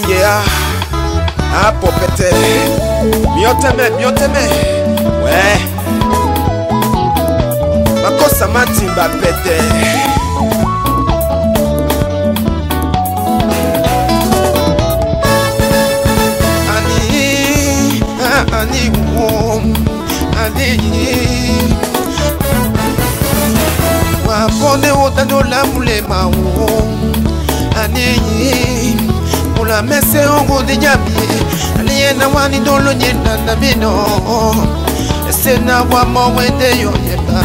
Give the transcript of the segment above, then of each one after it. sinye a hapo pete mioteme mioteme we makosa matimba pete ani ani wom ani wapone ma wo, ani la mese ongo dijambi aliye na wani dolo nyenda na bino ese na wa mowende yo yeba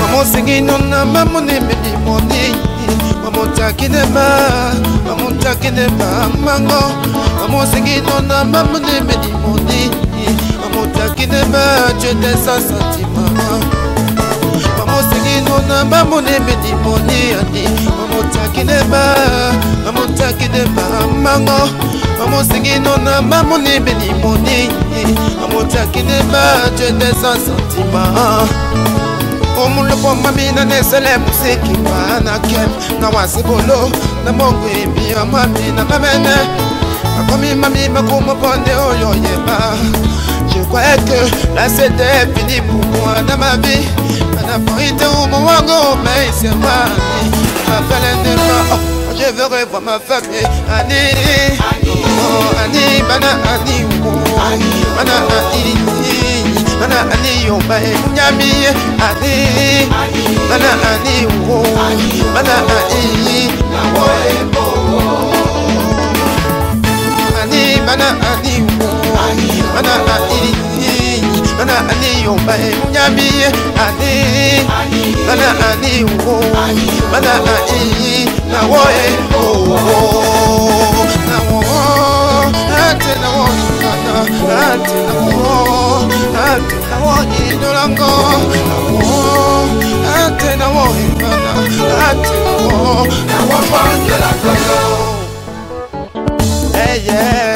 mamosengino na mamonemeli moni mamotakinema mamotakinema mango mamosengino na mamonemeli moni mamotakinema jetesa santima mamosenginona mamonemeli moni ani mango amosingino na mamoni benimoni amotakine ba je des sentiment omuloko mami na nesele moseki mana kem na wasi bolo na mongo embi ya mami na mamene akomi mami bakomoponde oyo yeba je croyais que la c'était fini pour moi dans ma vie Madame Farid ou mon wango mais c'est mami ma belle n'est pas veulent revoir ma famille. Annie, oh, Annie, Bana Annie, Bana Annie, Bana Annie, oh, my Yami, Annie, Bana Annie, oh, Bana Annie, Annie, Bana Annie, Bana Annie nana ani yo bae munyami ani nana ani wo oh. nana ani na wo e o na wo Ati na wo na. Ati na wo Ati na wo idolango na wo Ati na wo nana Ati na wo na wo pa la kolo hey yeah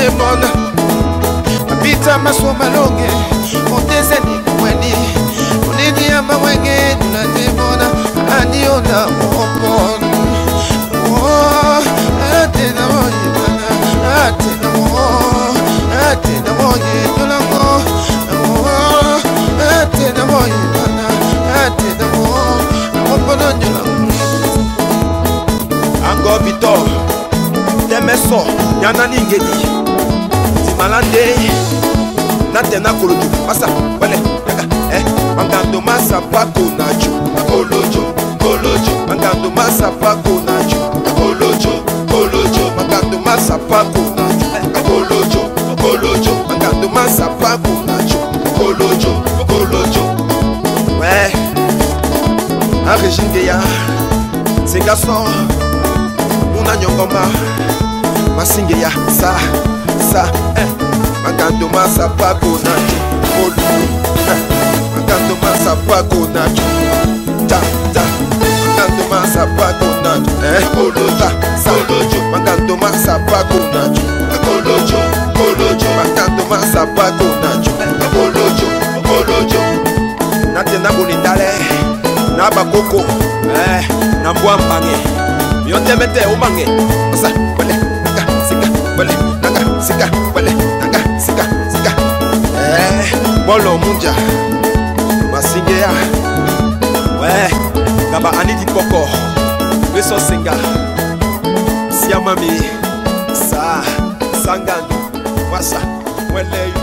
des bonnes Mabita maswa malonge Ondeze ni kumwani Unidi ya mawenge Tuna demona Ani ona mwopon oh, Ate na woye bana Ate na wo Ate na woye yolango oh, Ate na woye bana Ate na wo Mwopon yolango Ango bito Temeso Yana ningedi malade nate nakolojo masa wele yaka eh mangando masa pako nacho kolojo kolojo mangando masa pako nacho kolojo kolojo mangando masa pako nacho eh, kolojo kolojo mangando masa pako nacho kolojo kolojo ouais un régime de ya c'est garçon muna nyongoma masinge ya sa masa eh, makanto masapako na molulu makanto masapako na tata makanto masapako na koloja kolojo makanto masapako na kolojo kolojo makanto masapako na kolojo kolojo natena bolindale na bakoko eh, na mbwa mbange yo ndemetɛ omange osa bale sika bale sika kwele nanga sika sika eh bolo munja masingeya we eh, kaba anidi koko beso singa siamami sa sangan wasa weleyo